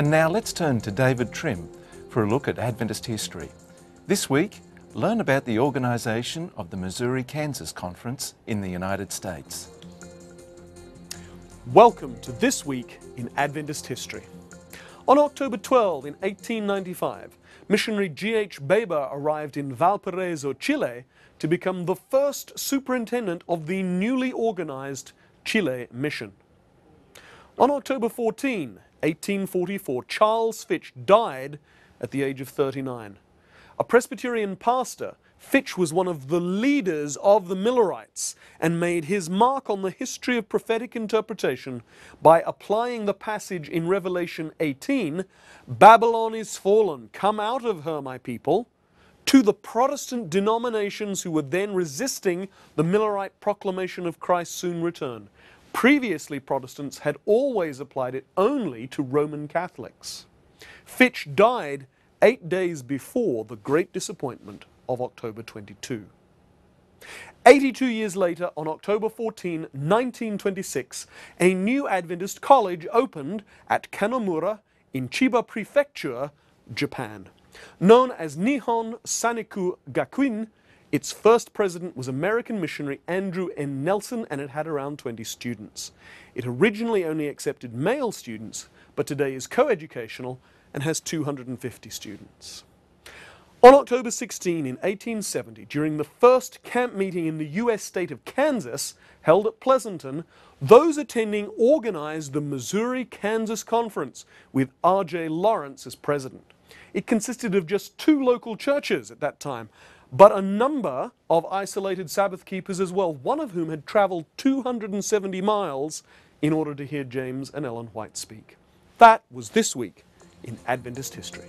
And now let's turn to David Trim for a look at Adventist history. This week, learn about the organisation of the Missouri Kansas Conference in the United States. Welcome to This Week in Adventist History. On October 12, in 1895, missionary G.H. Baber arrived in Valparaiso, Chile, to become the first superintendent of the newly organized Chile mission. On October 14, 1844, Charles Fitch died at the age of 39. A Presbyterian pastor, Fitch was one of the leaders of the Millerites and made his mark on the history of prophetic interpretation by applying the passage in Revelation 18 Babylon is fallen, come out of her, my people, to the Protestant denominations who were then resisting the Millerite proclamation of Christ's soon return. Previously, Protestants had always applied it only to Roman Catholics. Fitch died eight days before the great disappointment of October 22. 82 years later, on October 14, 1926, a new Adventist college opened at Kanomura in Chiba Prefecture, Japan. Known as Nihon Saniku Gakuin, its first president was American missionary Andrew N. Nelson and it had around 20 students. It originally only accepted male students, but today is coeducational and has 250 students. On October 16, in 1870, during the first camp meeting in the U.S. state of Kansas, held at Pleasanton, those attending organized the Missouri Kansas Conference with R.J. Lawrence as president. It consisted of just two local churches at that time, but a number of isolated Sabbath keepers as well, one of whom had traveled 270 miles in order to hear James and Ellen White speak. That was this week in Adventist history.